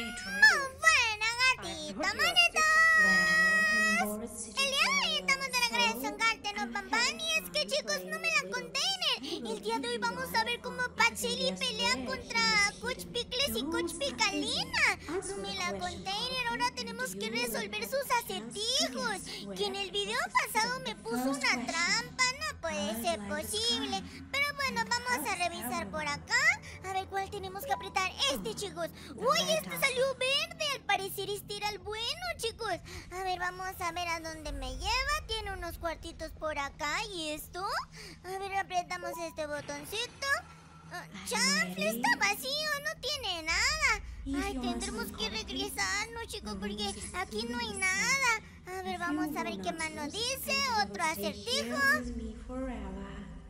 bueno, gatito, manitos. El día de hoy estamos de regreso en Garten Bambán y es que chicos, no me la container. El día de hoy vamos a ver cómo Pacheli pelea contra Coach Pickles y Coach Picalina. No me la container, ahora tenemos que resolver sus acertijos. Que en el video pasado me puso una trampa, puede ser posible. Pero bueno, vamos a revisar por acá. A ver cuál tenemos que apretar. Este, chicos. Uy, este salió verde. Al parecer este era el bueno, chicos. A ver, vamos a ver a dónde me lleva. Tiene unos cuartitos por acá. ¿Y esto? A ver, apretamos este botoncito. Chanfle está vacío, no tiene nada. Ay, tendremos que regresarnos, chicos, porque aquí no hay nada. A ver, vamos a ver qué más nos dice. Otro acertijo.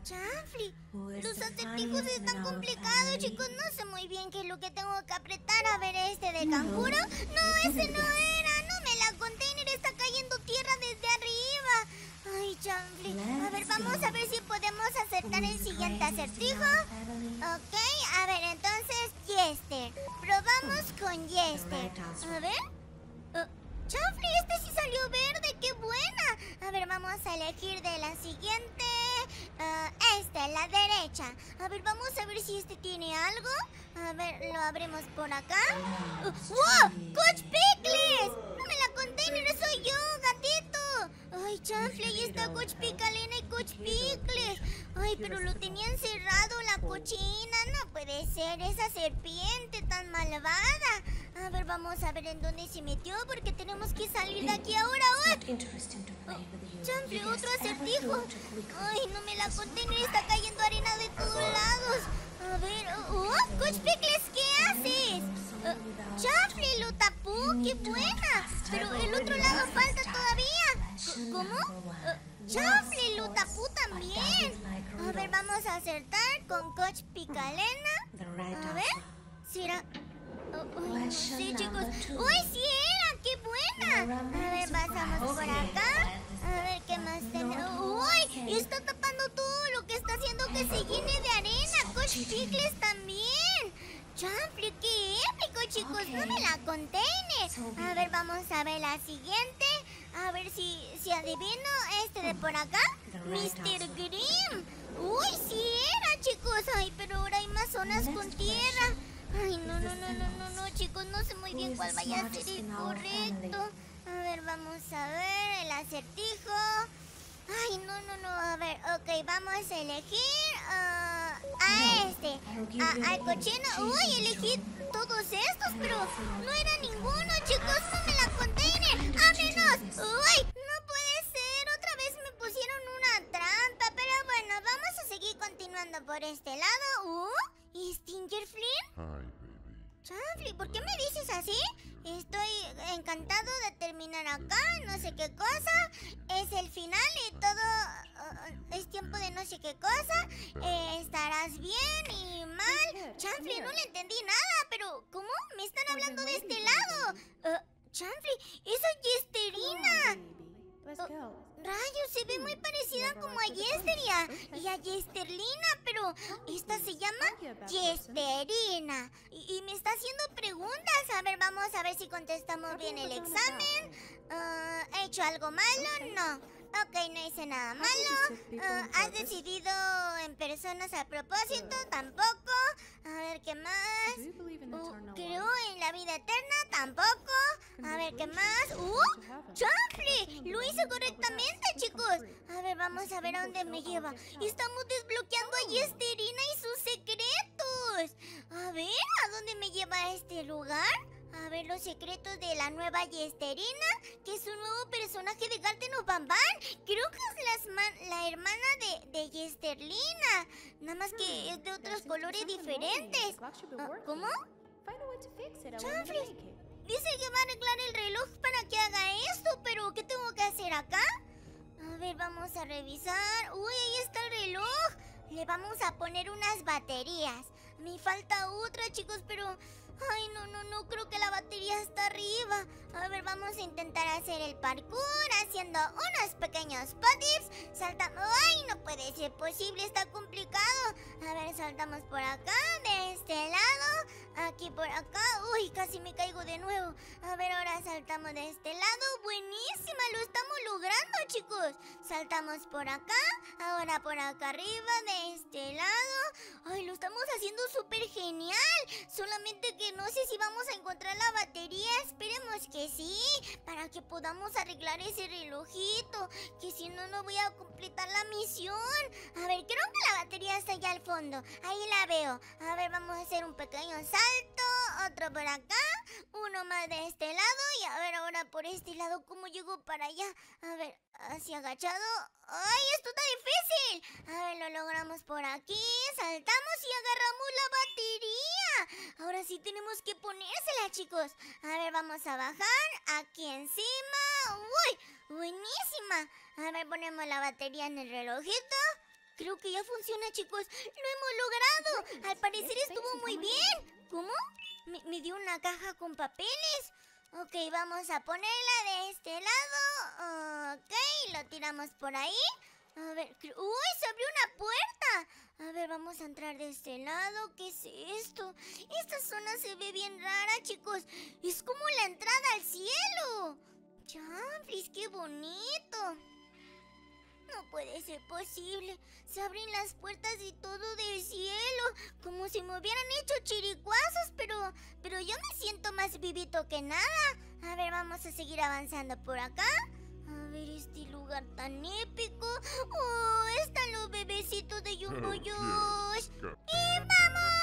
Chanfli, los acertijos están complicados, chicos. No sé muy bien qué es lo que tengo que apretar. A ver, este de canguro. No, ese no era. No me la container está cayendo tierra desde arriba. Ay, Chanfli. A ver, vamos a ver si podemos acertar el siguiente acertijo. Ok, a ver, entonces, Yester. Probamos con Yester. A ver. Uh, Chanfli, este sí salió verde. ¡Qué buena! A ver, vamos a elegir de la siguiente. Uh, esta, la derecha. A ver, vamos a ver si este tiene algo. A ver, lo abrimos por acá. Uh, ¡Wow! ¡Coach Pickles! ¡No me la container! ¡Soy yo, gatito! Ay, Chanfle, ahí está Coach Picalena y Coach Pickles. Ay, pero lo tenía encerrado la cochina. No puede ser esa serpiente tan malvada. A ver, vamos a ver en dónde se metió porque tenemos que salir de aquí ahora. ¡Oh! Otro acertijo. Ay, no me la container está cayendo arena de todos lados. A ver, oh, Coach Pickles, ¿qué haces? Uh, Chanfle lo tapó, qué buena. Pero el otro lado falta todavía. ¿Cómo? Uh, Chanfle lo tapó también. A ver, vamos a acertar con Coach Picalena. A ver, ¿será? Oh, oh, sí, chicos. ¡Uy, sí era! ¡Qué buena! A ver, pasamos por acá. Pickles también. Chanfle, qué épico, chicos. No me la container. A ver, vamos a ver la siguiente. A ver si, si adivino este de por acá. Mr. Grimm. Uy, sí era, chicos. Ay, pero ahora hay más zonas con tierra. Ay, no, no, no, no, no, no, chicos. No sé muy bien cuál vaya a ser el correcto. A ver, vamos a ver el acertijo. Ay, no, no, no. A ver, ok, vamos a elegir ah, a este. A- al cochino. Uy, elegí todos estos, pero no era ninguno, chicos. No me la container. ¡Ábrenos! Uy, no puede ser. Otra vez me pusieron una trampa. Pero bueno, vamos a seguir continuando por este lado. Uh, ¿y Stinger Flynn? Chanfli, ¿por qué me dices así? Estoy encantado de terminar acá, no sé qué cosa. Es el final y todo uh, es tiempo de no sé qué cosa. Eh, estarás bien y mal. Chanfli, no le entendí nada, pero ¿cómo? Me están hablando de este lado. Uh, esa es Yesterina. Oh, Rayos, se ve muy parecida como a Yesteria y a Yesterlina, pero esta se llama Yesterina. Y, y me está haciendo preguntas. A ver, vamos a ver si contestamos bien el examen. ¿He hecho algo malo? No. Ok, no hice nada malo. Ah, ¿Has decidido en personas a propósito? Tampoco. A ver, ¿qué más? Uh, creo en la vida eterna, tampoco. A ver, ¿qué más? ¡Uh! ¡Chanfle! Lo hice correctamente, chicos. A ver, vamos a ver a dónde me lleva. Estamos desbloqueando a Yesterina y sus secretos. A ver, ¿a dónde me lleva este lugar? A ver los secretos de la nueva Yesterina, que es un nuevo personaje de Garten of Bamban. Creo que es la hermana de, de Yesterlina. Nada más que es de otros colores diferentes. Ah, ¿Cómo? Chanfle, dice que va a arreglar el reloj para que haga esto, pero ¿qué tengo que hacer acá? A ver, vamos a revisar. Uy, ahí está el reloj. Le vamos a poner unas baterías. Me falta otra, chicos, pero... Ay, no, no, no, creo que la batería está arriba. A ver, vamos a intentar hacer el parkour haciendo unos pequeños patips. Saltamos. ¡Ay, no puede ser posible! Está complicado. A ver, saltamos por acá, de este lado. Aquí por acá. Uy, casi me caigo de nuevo. A ver, ahora saltamos de este lado. Buenísima, lo estamos logrando, chicos. Saltamos por acá. Ahora por acá arriba, de este lado. Ay, lo estamos haciendo súper genial. Solamente que no sé si vamos a encontrar la batería. Esperemos que sí. Para que podamos arreglar ese relojito. Que si no, no voy a completar la misión. A ver, creo que la batería está allá al fondo. Ahí la veo. A ver, vamos a hacer un pequeño salto. Otro por acá. Uno más de este lado. Y a ver, ahora por este lado, ¿cómo llego para allá? A ver, así agachado. ¡Ay, esto está difícil! A ver, lo logramos por aquí. Saltamos y agarramos la batería. Ahora sí tenemos que ponérsela, chicos. A ver, vamos a bajar. Aquí encima. ¡Uy! Buenísima. A ver, ponemos la batería en el relojito. Creo que ya funciona, chicos. ¡Lo hemos logrado! Al parecer estuvo muy bien. Me, dio una caja con papeles. Ok, vamos a ponerla de este lado. Ok, lo tiramos por ahí. A ver, ¡uy! Se abrió una puerta. A ver, vamos a entrar de este lado. ¿Qué es esto? Esta zona se ve bien rara, chicos. Es como la entrada al cielo. Chanflis, qué bonito. No puede ser posible. Se abren las puertas y todo del cielo. Como si me hubieran hecho chiricuazos, pero, pero yo me siento más vivito que nada. A ver, vamos a seguir avanzando por acá. A ver este lugar tan épico. Oh, están los bebecitos de Jumbo Josh. ¡Y vamos!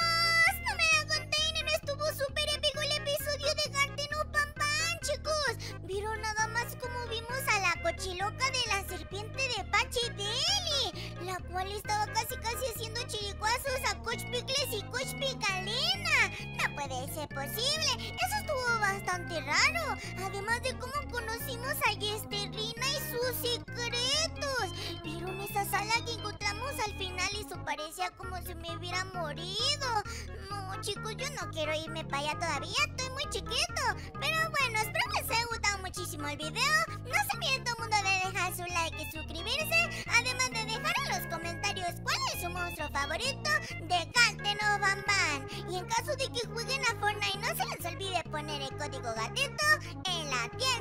Estaba casi casi haciendo chiricuazos a Coach Pickles y Coach Picalena. No puede ser posible. Eso estuvo bastante raro. Además de cómo conocimos a Yesterina y sus secretos. ¿Vieron esa sala que encontramos al final? Eso parecía como si me hubiera morido. No, chicos, yo no quiero irme para allá todavía. Estoy muy chiquito. Pero bueno, espero que les haya gustado muchísimo el video. Monstruo favorito de Calten o Bamban. Y en caso de que jueguen a Fortnite, no se les olvide poner el código gatito en la tienda